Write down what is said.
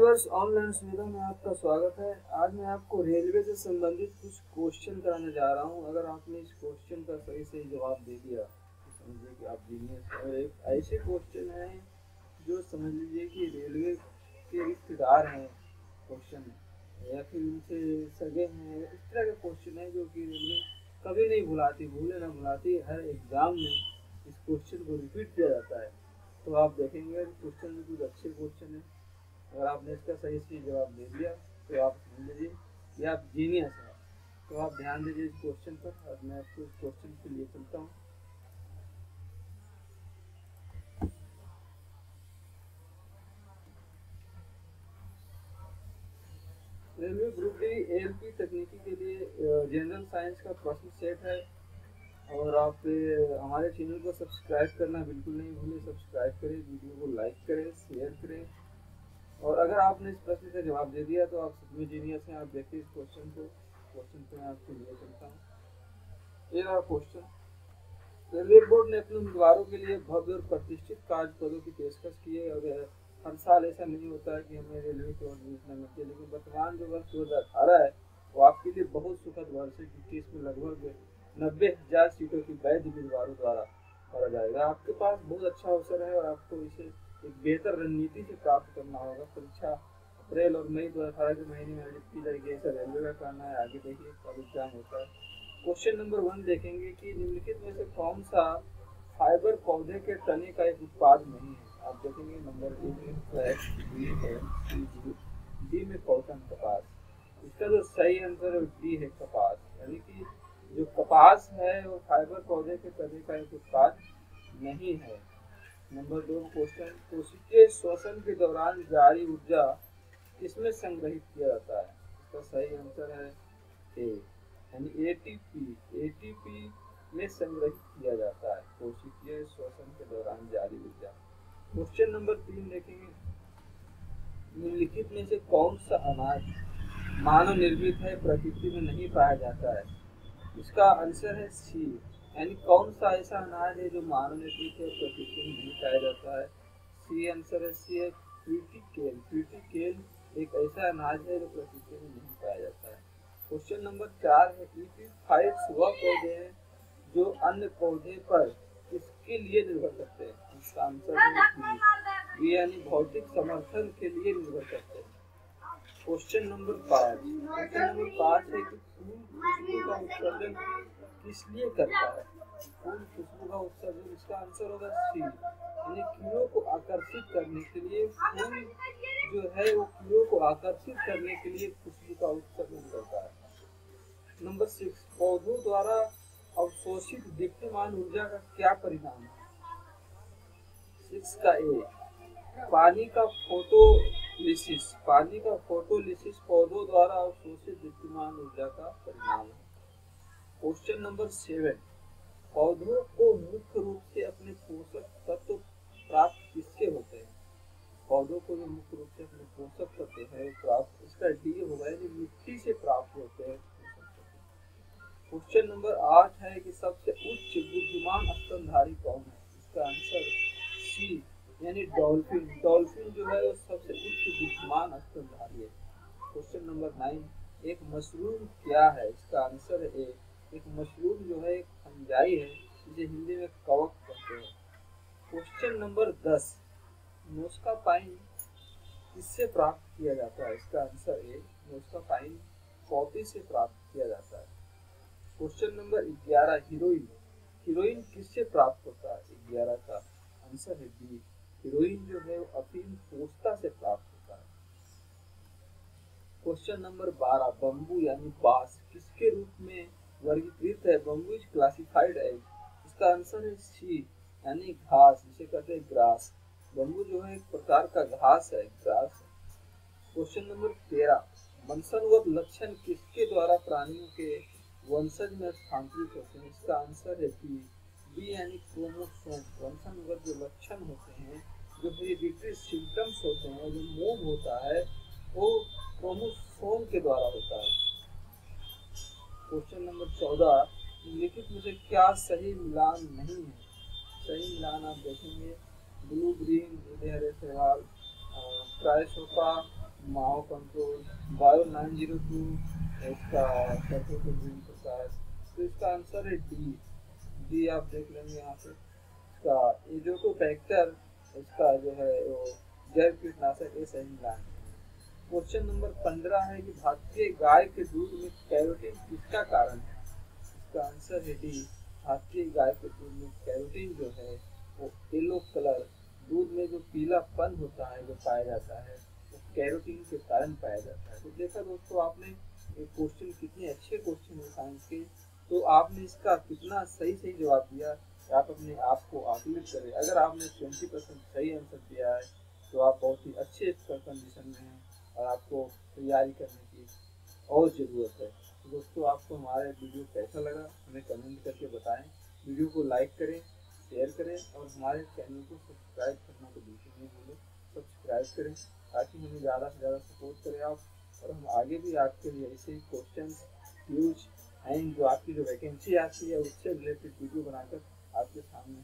Viewers online सुविधा में आपका स्वागत है। आज मैं आपको रेलवे से संबंधित कुछ क्वेश्चन कराने जा रहा हूँ। अगर आपने इस क्वेश्चन का सही सही जवाब दे दिया तो समझिए कि आप जीनियस और एक ऐसे क्वेश्चन हैं जो समझ लीजिए कि रेलवे के रिश्तेदार हैं क्वेश्चन या फिर उनसे सगे हैं। इस तरह के क्वेश्चन हैं जो कि रेलवे कभी नहीं भुलाती, भूले ना भुलाती। हर एग्ज़ाम में इस क्वेश्चन को रिपीट किया जाता है। तो आप देखेंगे क्वेश्चन में कुछ अच्छे क्वेश्चन है। अगर आपने इसका सही सही जवाब दे दिया तो आप समझ लीजिए कि आप जीनियस हैं। तो आप ध्यान दीजिए इस क्वेश्चन पर। और मैं आपको इस क्वेश्चन के लिए चलता हूँ। Railway group D L P तकनीकी के लिए जनरल साइंस का प्रश्न सेट है। और आप हमारे चैनल को सब्सक्राइब करना बिल्कुल नहीं भूलें। सब्सक्राइब करें, वीडियो को लाइक करें शेयर करें। और अगर आपने इस प्रश्न का जवाब दे दिया तो आप सभी जीनियस हैं, आप देखिए इस क्वेश्चन को। क्वेश्चन पे मैं आपको लिए चलता हूँ। ये रहा क्वेश्चन रेलवे बोर्ड ने अपने उम्मीदवारों के लिए भव्य और प्रतिष्ठित कार्य पदों की पेशकश की है, और हर साल ऐसा नहीं होता है कि हमें रेलवे की योजना मिलती है लेकिन वर्तमान जो वर्ष दो हज़ार अठारह है, वो आपके लिए बहुत सुखद वर्ष है, क्योंकि इसमें लगभग नब्बे हज़ार सीटों की वैध उम्मीदवारों द्वारा भरा जाएगा। आपके पास बहुत अच्छा अवसर है, और आपको इसे एक बेहतर रणनीति से प्राप्त करना होगा। परीक्षा अप्रैल और मई दो हज़ार के महीने में आयोजित की जाएगी। ऐसा रेलवे का करना है। आगे देखिए कब एग्ज़ाम होता है क्वेश्चन नंबर वन देखेंगे कि निम्नलिखित में से कौन सा फाइबर पौधे के तने का एक उत्पाद नहीं है? आप देखेंगे नंबर ए में फ्लैक्स बी है डी में कॉटन कपास। इसका जो सही आंसर है डी है कपास। यानी कि जो कपास है वो फाइबर पौधे के तने का एक उत्पाद नहीं है। नंबर दो क्वेश्चन कोशिकीय श्वसन के दौरान जारी ऊर्जा किसमें संग्रहित किया जाता है? इसका सही आंसर है ए यानी एटीपी एटीपी में संग्रहित किया जाता है, कोशिकीय श्वसन के दौरान जारी ऊर्जा। क्वेश्चन नंबर तीन देखेंगे। निम्नलिखित में से कौन सा अनाज मानव निर्मित है, प्रकृति में नहीं पाया जाता है? इसका आंसर है सी यानी कौन सा ऐसा अनाज है जो मानव है प्रकृति में नहीं पाया जाता है? सी आंसर है सी है क्रिटिकेल क्रिटिकेल एक ऐसा अनाज है जो में नहीं पाया जाता है। क्वेश्चन नंबर चार है इपिफाइट्स वह पौधे हैं जो अन्य पौधे पर किसके लिए निर्भर करते हैं? इसका आंसर है यानी भौतिक समर्थन के लिए निर्भर करते हैं। क्वेश्चन नंबर पाँच। क्वेश्चन नंबर पाँच है कि फूल का उत्सर्जन किस लिए करता है? फूल खुशबू का उत्सर्जन इसका आंसर होगा, सी। यानी कीड़ों को आकर्षित करने के लिए फूल जो है वो कीड़ों को आकर्षित करने के लिए खुशबू का उत्सर्जन करता है। नंबर सिक्स पौधों द्वारा अवशोषित दीप्यमान ऊर्जा का क्या परिणाम है? सिक्स का ए पानी का फोटोलिसिस पानी का फोटोलिसिस पौधों द्वारा अवशोषित दीप्यमान ऊर्जा का परिणाम है। क्वेश्चन नंबर सेवन पौधों को मुख्य रूप से अपने पोषक तत्व प्राप्त किससे होते हैं? पौधों को जो मुख्य रूप से अपने पोषक तत्व है प्राप्त इसका डी होगा, यानी मिट्टी से प्राप्त होते हैं क्वेश्चन नंबर आठ है कि सबसे उच्च बुद्धिमान स्तनधारी कौन है? इसका आंसर सी यानी डॉल्फिन डॉल्फिन जो है, वो सबसे उच्च बुद्धिमान स्तनधारी है। क्वेश्चन नंबर नाइन एक मशरूम क्या है? इसका आंसर है ए एक मशरूम जो है, एक फंजाई है, जिसे हिंदी में कवक कहते हैं। क्वेश्चन नंबर दस। नोस्का पाइन किससे प्राप्त किया जाता है? इसका आंसर ए नोस्का पाइन कॉफ़ी से प्राप्त किया जाता है। क्वेश्चन नंबर ग्यारह हीरोइन हीरोइन किससे प्राप्त होता है? ग्यारह का आंसर है बी हीरोइन जो है अफीम पोस्ता से प्राप्त होता है। क्वेश्चन नंबर बारह बम्बू यानी बाँस किसके रूप में वर्गीकृत है बम्बू क्लासिफाइड एज इसका आंसर है सी, यानी घास, जिसे कहते हैं ग्रास। बम्बू जो है, एक प्रकार का घास है, ग्रास। क्वेश्चन नंबर तेरह वंशनगत लक्षण किसके द्वारा प्राणियों के वंशज में स्थानांतरित होते हैं? इसका आंसर है बी। बी यानी क्रोमोसोम। वंशनगत जो लक्षण होते हैं, जो हेरिडिटरी सिम्टम्स होते हैं, जो मोम होता है, वो क्रोमोसोम के द्वारा होता है। चौदह लिखित में से क्या सही मिलान नहीं है। सही मिलान आप देखेंगे ब्लू ग्रीन नीले हरे सवाल क्राइसोपा माओ control bio nine zero two इसका तो इसका आंसर है डी डी आप देख लेंगे यहाँ पे। इसका फैक्टर इसका जो है वो जैव कीटनाशक ये सही मिलान। क्वेश्चन नंबर पंद्रह है कि भारतीय गाय के दूध में कैरोटीन किसका कारण है? इसका आंसर है डी भारतीय गाय के दूध में कैरोटीन जो है, वो येलो कलर दूध में जो पीलापन होता है जो पाया जाता है। वो कैरोटीन के कारण पाया जाता है। तो देखा दोस्तों, आपने ये क्वेश्चन कितने अच्छे क्वेश्चन है साइंस के। तो आपने इसका कितना सही सही जवाब दिया आप अपने आप को आकलित करें। अगर आपने ट्वेंटी परसेंट सही आंसर दिया है तो आप बहुत ही अच्छे कंडीशन में हैं और आपको तैयारी करने की और ज़रूरत है। तो दोस्तों, आपको हमारा वीडियो कैसा लगा, हमें कमेंट करके बताएँ। वीडियो को लाइक करें शेयर करें और हमारे चैनल को सब्सक्राइब करना तो बिल्कुल नहीं भूलें। सब्सक्राइब करें ताकि हमें ज़्यादा से ज़्यादा सपोर्ट करें आप और हम आगे भी आपके लिए ऐसे क्वेश्चन न्यूज़ एंड जो आपकी जो वैकेंसी आती है, उससे रिलेटेड वीडियो बनाकर आपके सामने